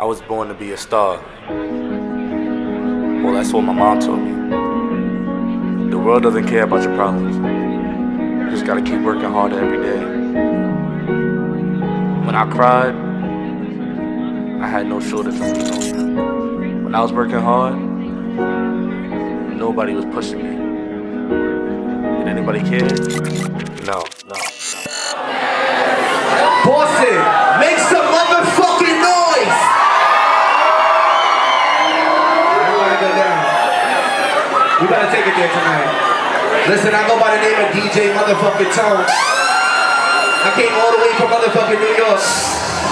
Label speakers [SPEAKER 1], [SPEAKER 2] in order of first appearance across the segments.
[SPEAKER 1] I was born to be a star. Well, that's what my mom told me. The world doesn't care about your problems. You just gotta keep working harder every day. When I cried, I had no shoulder to lean on. When I was working hard, nobody was pushing me. Did anybody care? No, no.
[SPEAKER 2] Boston, there tonight. Listen, I go by the name of DJ motherfucking Tone. I came all the way from motherfucking New York.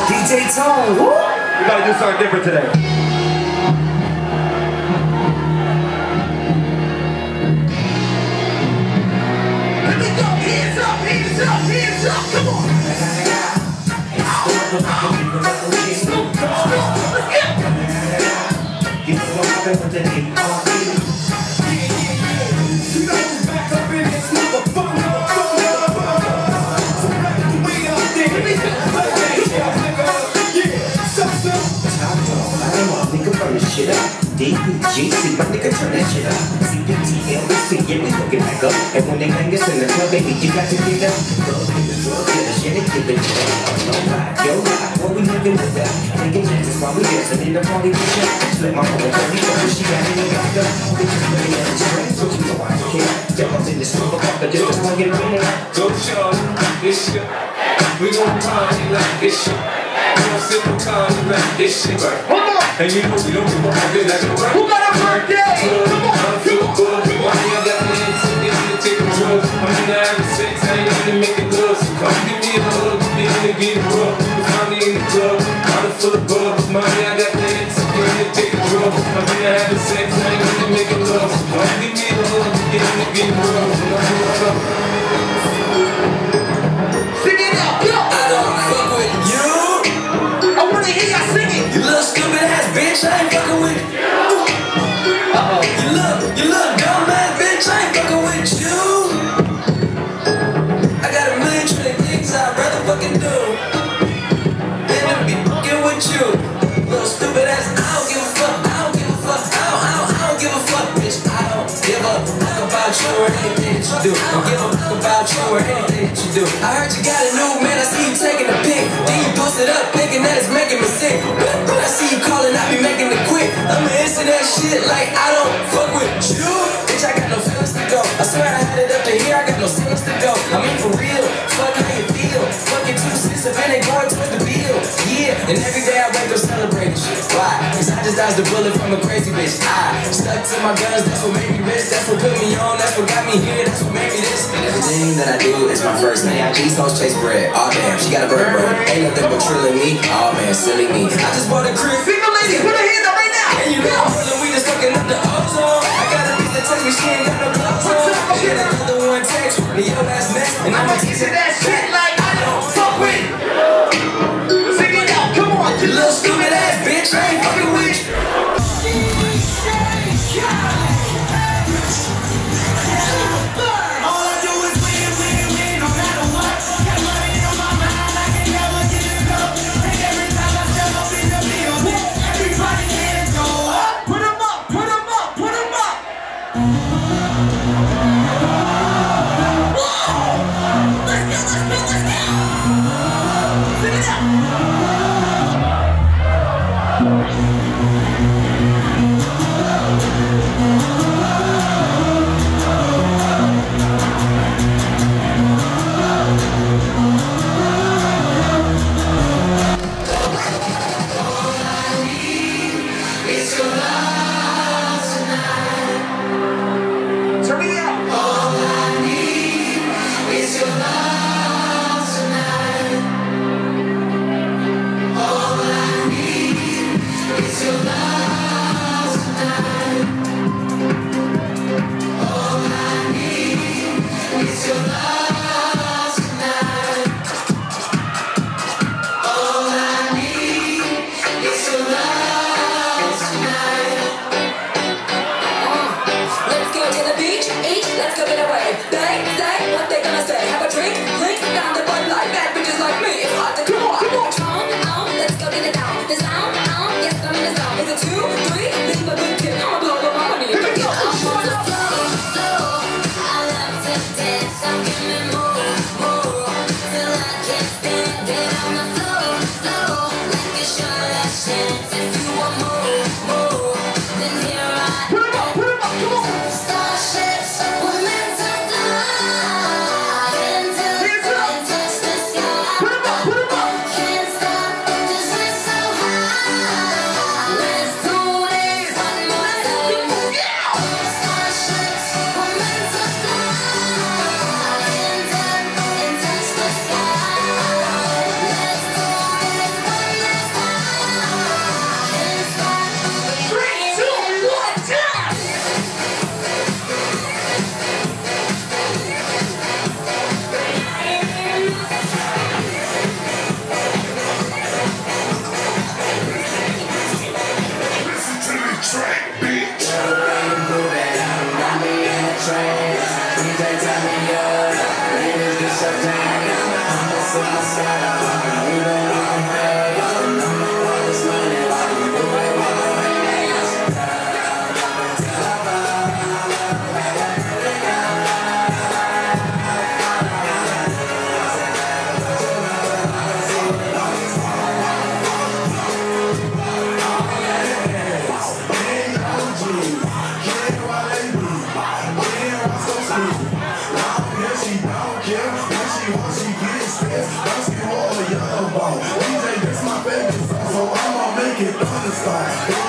[SPEAKER 2] DJ Tone, woo! We gotta do something different today. Let me go, hands up, hands up, hands up, come on!
[SPEAKER 3] Shit up. DPGC, my nigga, turn that shit up. CPT, LBC, yeah, we gon' get back up. And when they bang us in the club, baby, you got to get up. Drug dealers, drug dealers, yeah, they give it to us. No lie, yo lie, what we living with that? Taking chances while we dancing in the party with you. Split my phone, tell me what she got in the back up. Bitches really at the train, so you know I don't care. Up in the silver cup, but just a swing it on there.
[SPEAKER 4] Go show this shit. We gon' party like this shit. We gon' sip and party like this shit.
[SPEAKER 2] On!
[SPEAKER 4] And you know give a fuck like a right.
[SPEAKER 2] Who got a birthday? Come on,
[SPEAKER 4] I feel good. Why you got into this to take drug? I'm in the having sex, I ain't in to make it love. So come give me a hug, me in to get rough. You find me in the club, bottle full of bubbles. Mommy, I got the hits, I'm in to take drug. I'm in the having sex, I ain't in to make it love. So come give me a hug, me in to get rough.
[SPEAKER 3] Or anything that you do. Don't give a fuck about you or anything that you do. I heard you got a new man, I see you taking a pic. Then you post it up, thinking that it's making me sick. But I see you calling, I be making it quick. I'ma answer that shit like I don't fuck with you. Bitch, I got no feelings to go. I swear I had it up to here, I got no feelings to go. I mean for real, fuck how you feel. Fucking two cents and they going towards the bill. Yeah, and every day I wake up celebrating shit. Why? Cause I just dodged a bullet from a crazy bitch. I stuck to my guns, that's what made me rich. That's what put me on, that's what got me here, that's what made me this. And everything that I do is my first name. These hoes chase bread. Oh damn, she got a bird bird. Ain't nothing but trilling me. Oh man, silly me. I just bought a crib.
[SPEAKER 2] Single ladies, put a hand up right now!
[SPEAKER 3] And you know I'm just fucking up the ozone. I got a bitch that text me, she ain't got no gloves on. I get another one text, me your ass next, and
[SPEAKER 2] I'ma teach you that shit like I don't fuck with! Sing it out, come on!
[SPEAKER 3] You little stupid ass bitch, I
[SPEAKER 5] Shut down, I'm
[SPEAKER 6] missing my style. fire.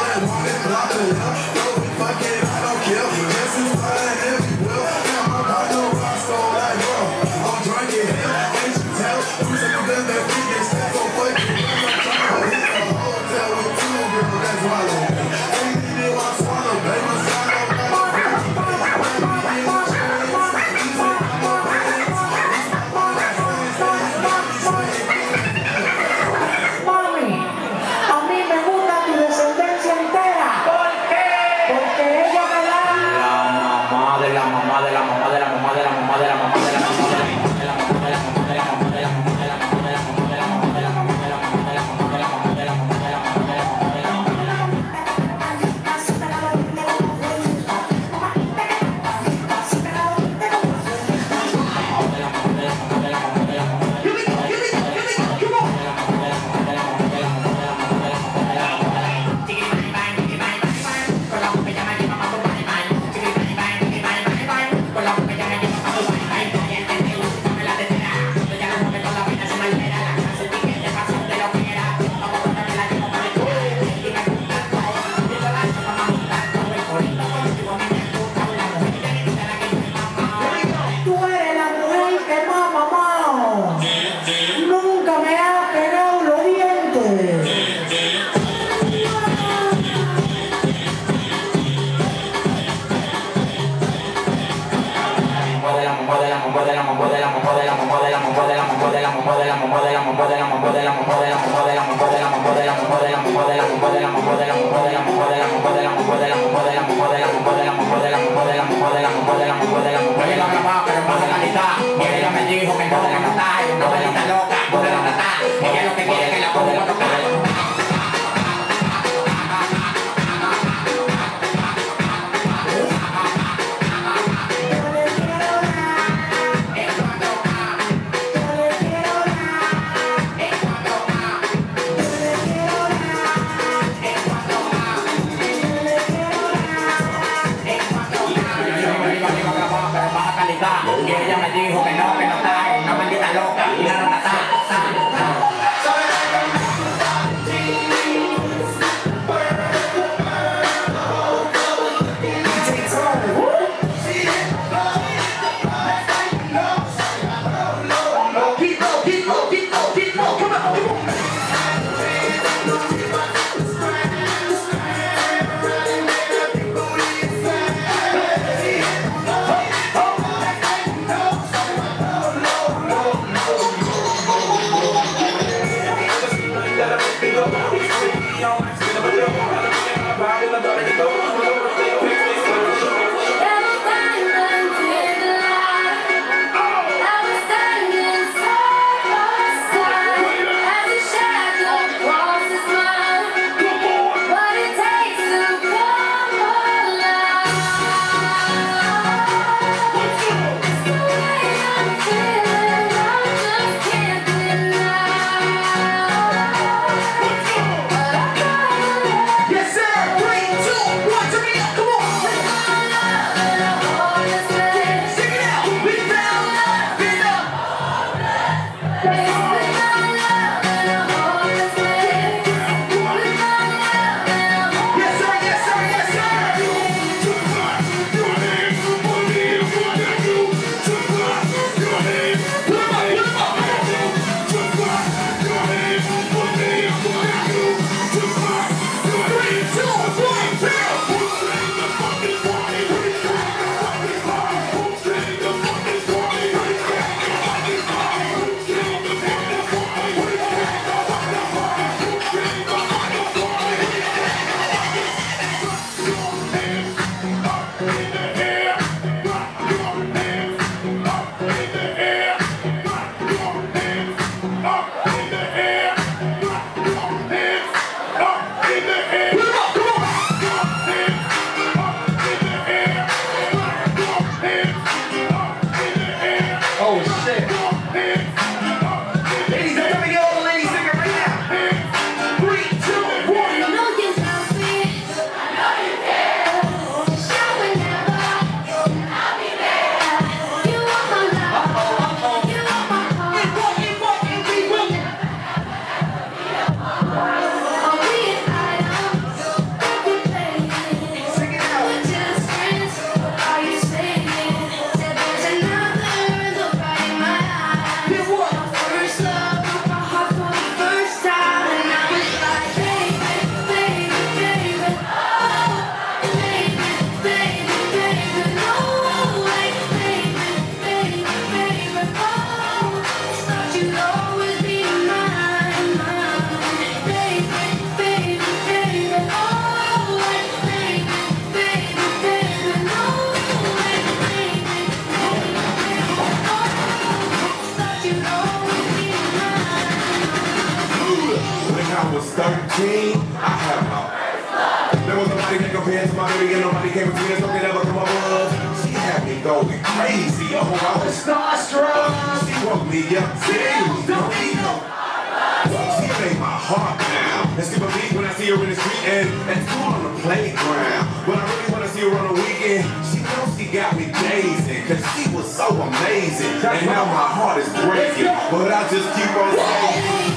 [SPEAKER 6] ta về ra mà đi hôm nay nó
[SPEAKER 7] yo,
[SPEAKER 5] I was starstruck. She woke me up, damn, don't be no. She made my heart pound. And she believed when I see her in the street and at school on the playground. But I really want to see her on the weekend. She knows she got me dazing, cause she was so amazing. And now my heart is breaking, but I just keep on saying.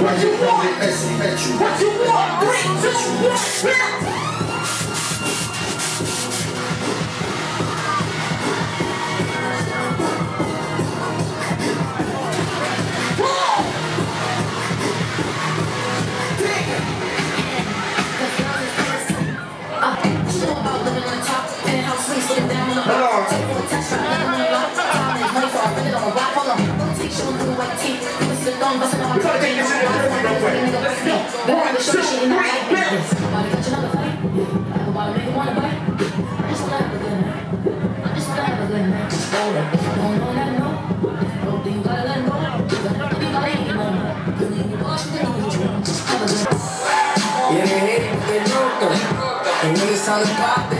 [SPEAKER 7] What you
[SPEAKER 2] want? What you want. What you want?
[SPEAKER 8] Yeah, they hate it, but they broke them. And when it's time to pop,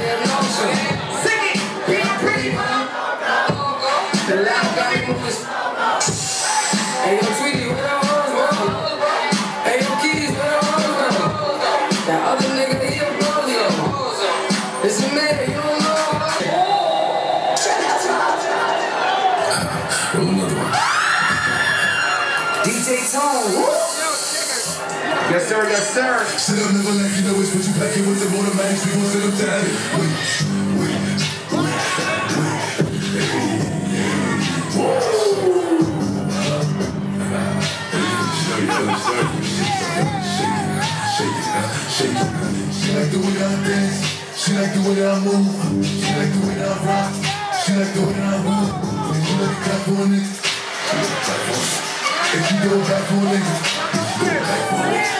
[SPEAKER 9] sir. Yes, sir.
[SPEAKER 10] Sit up, never left, you know it's what you pack it with the automatics, we gon' sit up to it. Wait, wait, wait, wait. She like the way I dance, she like the way I move, she like the way I rock, she like the way I move. If you let it clap for a it. If you go back for a nigga, go back for it. Like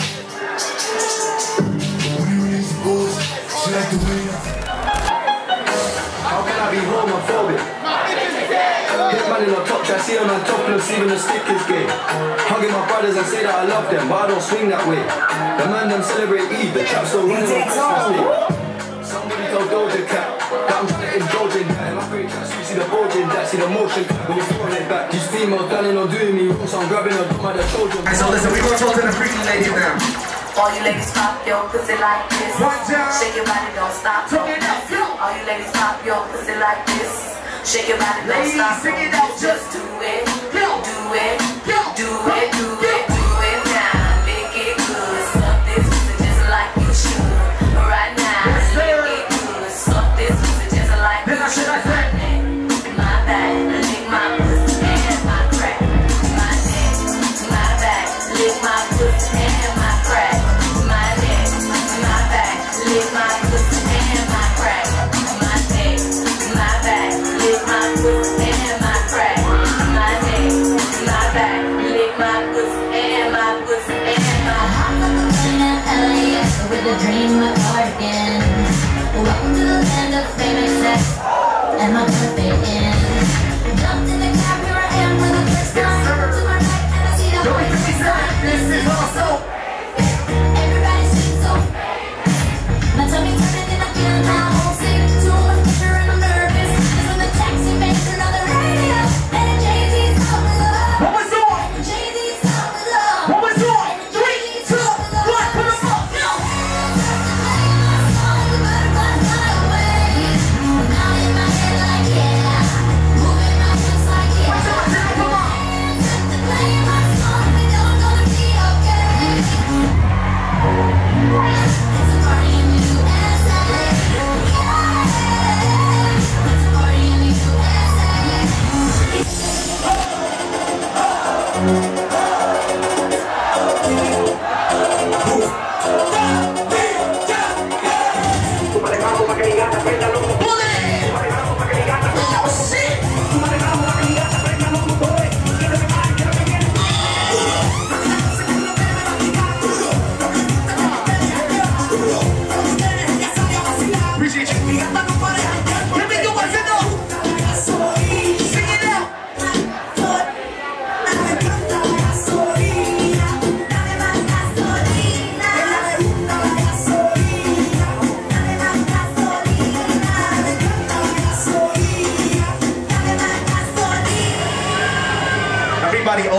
[SPEAKER 8] see on a topless, even the stick is gay. Hugging my brothers and say that I love them, but I don't swing that way. The man them celebrate Eid, the trap still running on Christmas Day. Somebody told Doja Cat that I'm trying to indulge in that. In my great tracks, you see the bulging that, see the motion when you're throwing it back. These females planning on doing me wrong, so I'm grabbing a dumb at the children.
[SPEAKER 9] Alright, so listen, we gonna talk to the freaky ladies now.
[SPEAKER 11] All you ladies pop your pussy like this.
[SPEAKER 9] One time.
[SPEAKER 11] Shake your body, don't stop.
[SPEAKER 9] Talk it out.
[SPEAKER 11] All you ladies pop your pussy like this. Shake your body, don't stop.
[SPEAKER 9] sing it out,
[SPEAKER 11] Just do it. Do it.
[SPEAKER 9] Yo.
[SPEAKER 11] Do it. Do it. Do it now. Make it good. Suck this pussy just like you should. Right now. Make it good. Suck this pussy just like you should.
[SPEAKER 5] Dream of cardigan Welcome to the land of fame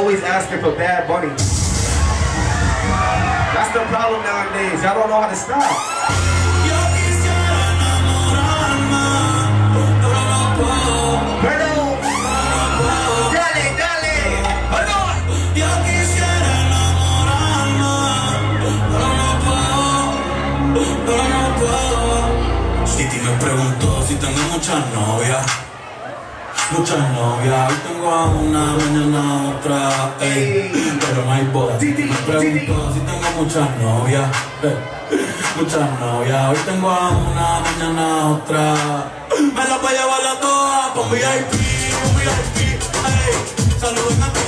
[SPEAKER 12] always asking for Bad Bunny. That's the problem nowadays. Y'all don't know how to stop.
[SPEAKER 13] Preguntó si tengo muchas novias. Muchas novias, hoy tengo a una, mañana a otra, ey, pero no hay boda. Me preguntó si tengo muchas novias, muchas novias, hoy tengo a una, mañana a otra. Me la voy a llevar a todas un VIP, VIP, ey, saluden
[SPEAKER 12] a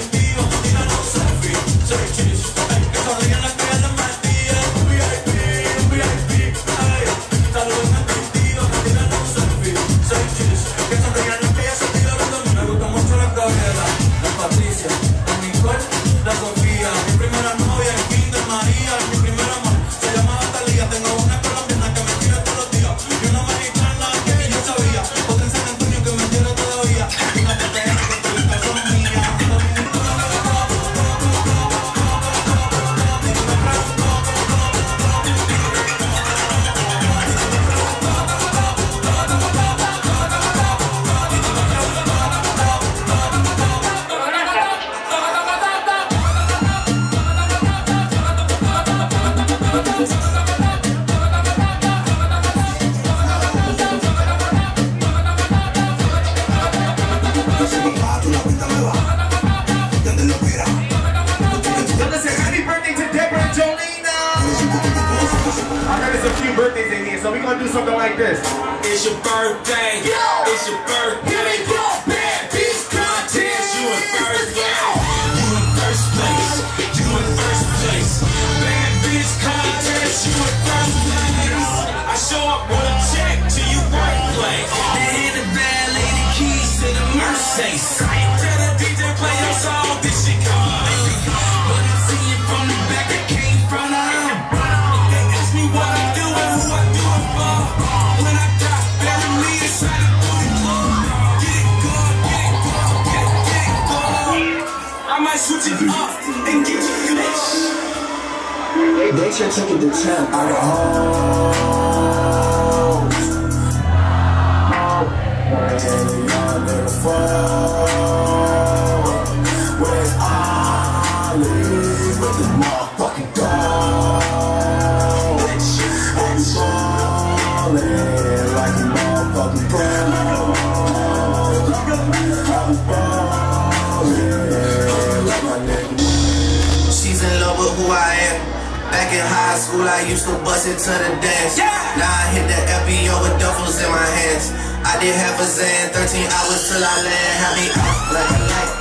[SPEAKER 12] in
[SPEAKER 13] high school, I used to bust it to the dance. Now I hit the FBO with duffels in my hands. I did half a zan, 13 hours till I land. Had me out like a light,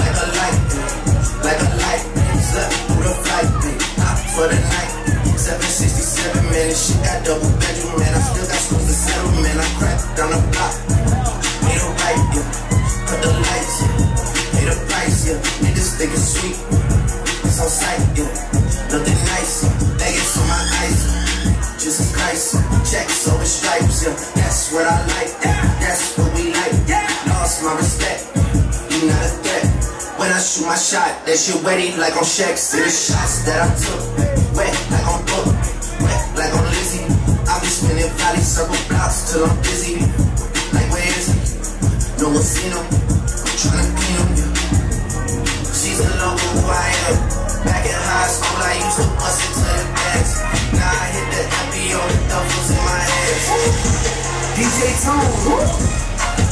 [SPEAKER 13] like a light, like a light. Slept through the flight, out for the night. 767 minutes, she got double bedroom, man. I still got schools to settle, man. I cracked down the block. Made a right, yeah. Put the lights, yeah. Pay the price, yeah. Niggas think it's sweet. It's on sight, yeah. Nothing That's what I like, that's what we like. Lost my respect, you not a threat. When I shoot my shot, that shit wetty like on Shaq. See the shots that I took, wet like on Book, wet like on Lizzie. I be spinning valley circle blocks till I'm dizzy. Like where is he? No one seen him.
[SPEAKER 14] DJ Tone.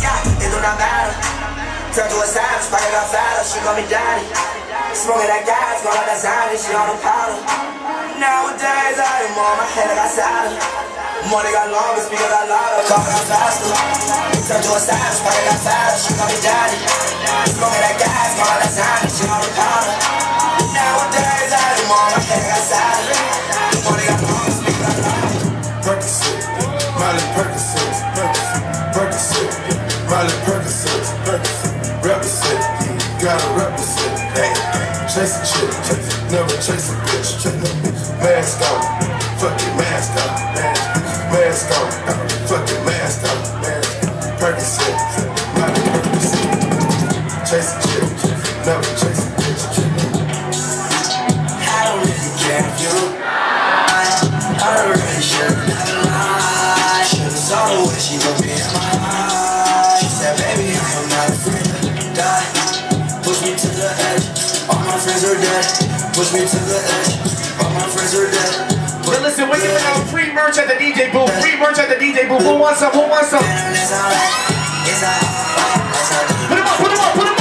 [SPEAKER 14] Yeah, it's una battle. Turn to a savage, fight it outside, she call me daddy. Smoking that gas, like that zombie, she on the powder. Nowadays, I am on my head, I got saddle. Money got longer, speaker got louder, talk got faster. Turn to a savage, fight it outside, she call me daddy.
[SPEAKER 15] Chase a chick, never chase a bitch,
[SPEAKER 2] free merch at the DJ booth. Free merch at the DJ booth. Who wants some? Who wants some?
[SPEAKER 13] And it's alright, it's alright, that's how they
[SPEAKER 2] Put 'em up, put 'em up, put 'em up.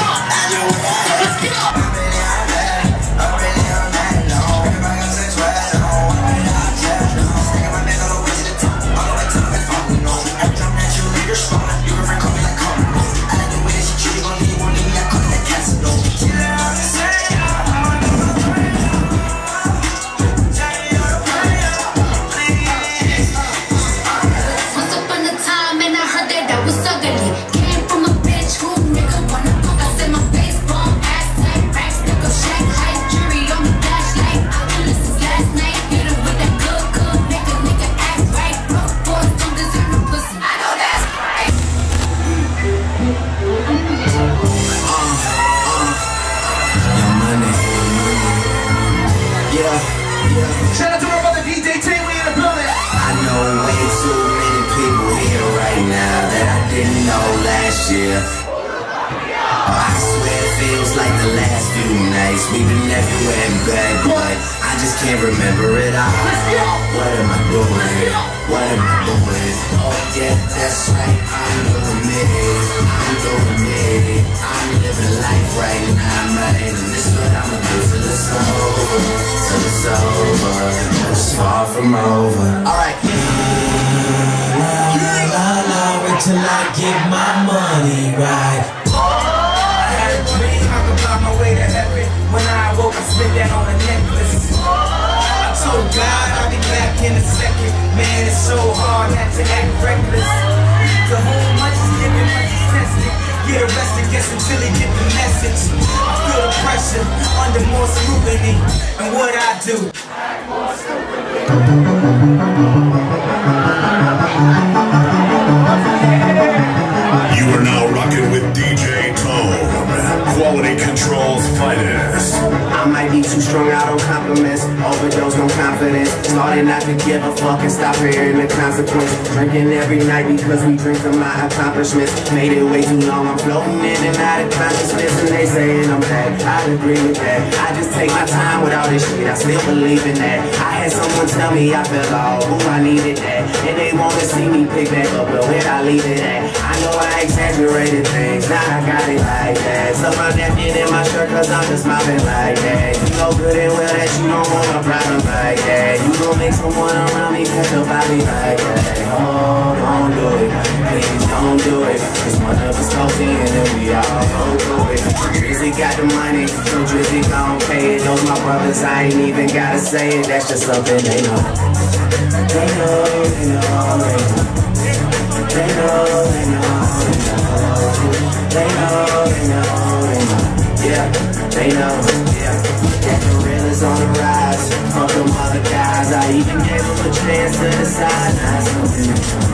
[SPEAKER 13] I might be too strung out on compliments, overdose on confidence. Starting not to give a fuck and stop hearing the consequence. Drinking every night because we drink from my accomplishments. Made it way too long, I'm floating in and out of consciousness, and they saying I'm back. I agree with that. I just take my time with all this shit. I still believe in that. I someone tell me I fell off, ooh, I needed that, and they wanna see me pick back up, but where I leave it at? I know I exaggerated things, now I got it like that. Stuff my napkin in my shirt cause I'm just mopping like that. You know good and well that you don't want a problem like that. You gon' make someone around me catch a body like that. Oh, don't do it, please don't do it. Cause one of us in and we all go through it. Drizzy got the money, so Drizzy gon' pay it. Those my brothers, I ain't even gotta say it. That's just something they know. They know, they know, they know. They know, they know, they know. They know, they know, they know. Yeah, they know, yeah. Is on the rise. Fuck them other guys. I even gave them a chance to decide. Not something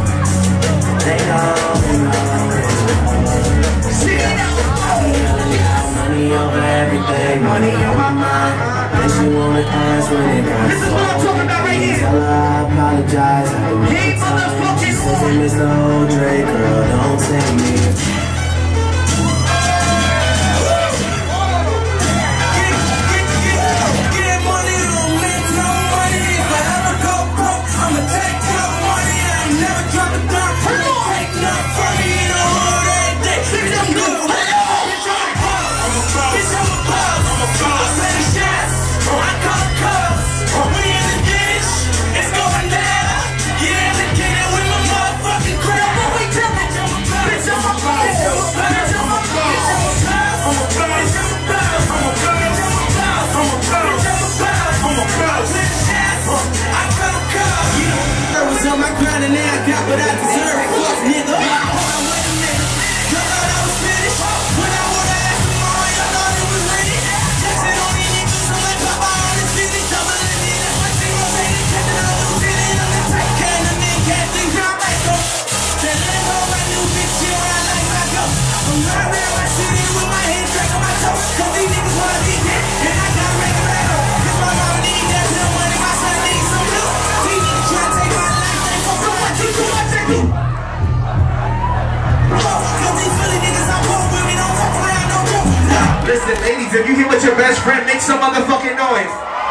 [SPEAKER 13] money on my mind. She wanna ask comes.
[SPEAKER 2] This is what I'm talking about right here.
[SPEAKER 13] I. I
[SPEAKER 2] Hey, motherfucking
[SPEAKER 13] "Hey, Mr. O'Dre, girl, don't take me.
[SPEAKER 4] Listen, ladies, if you here with your best friend, make some motherfucking noise.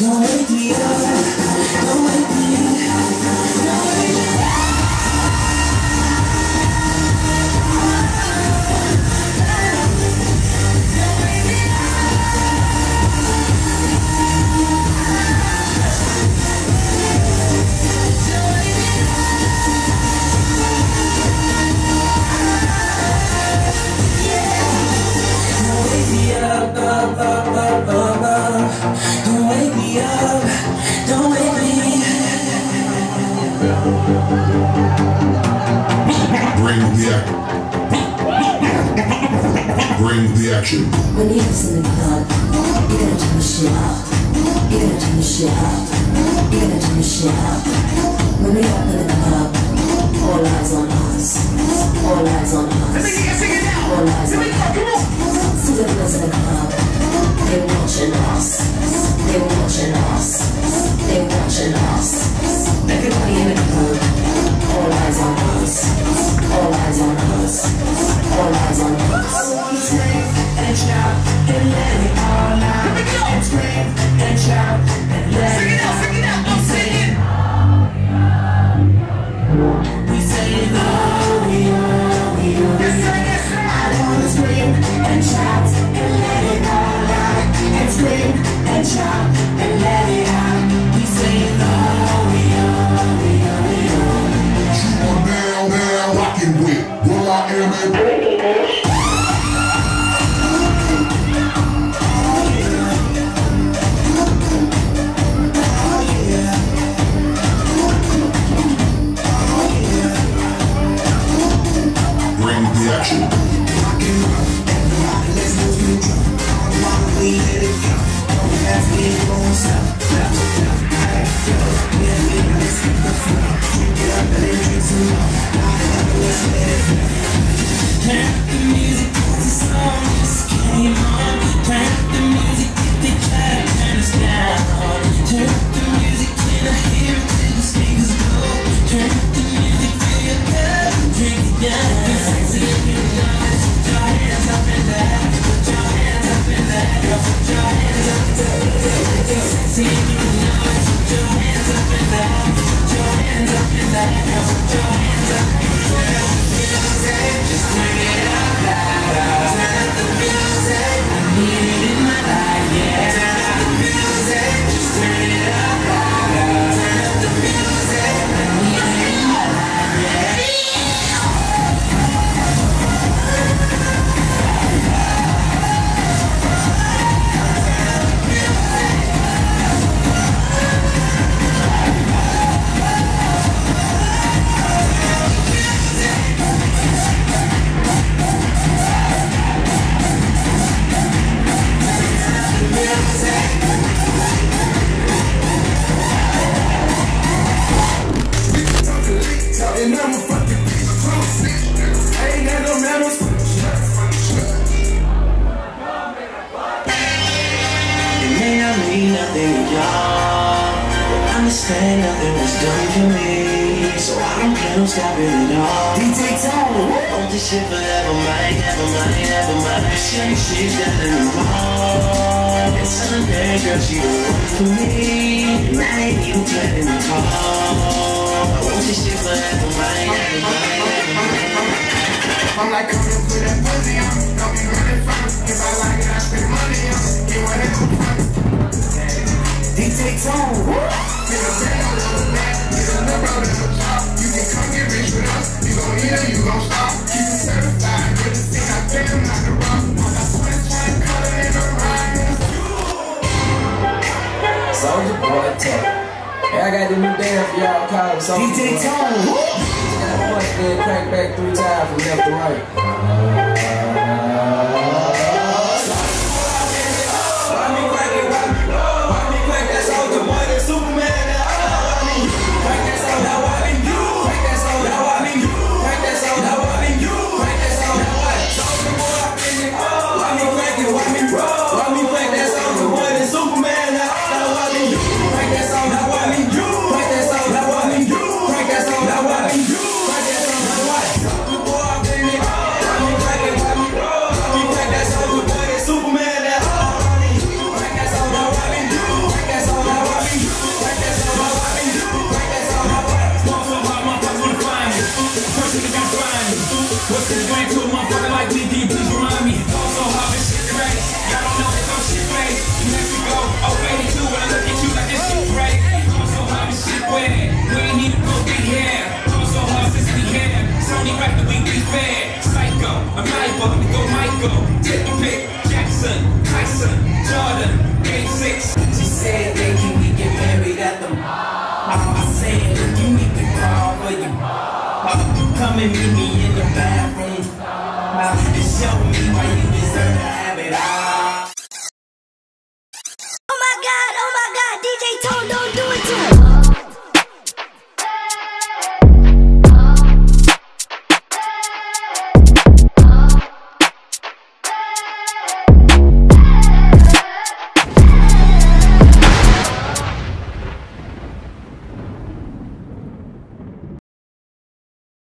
[SPEAKER 16] Don't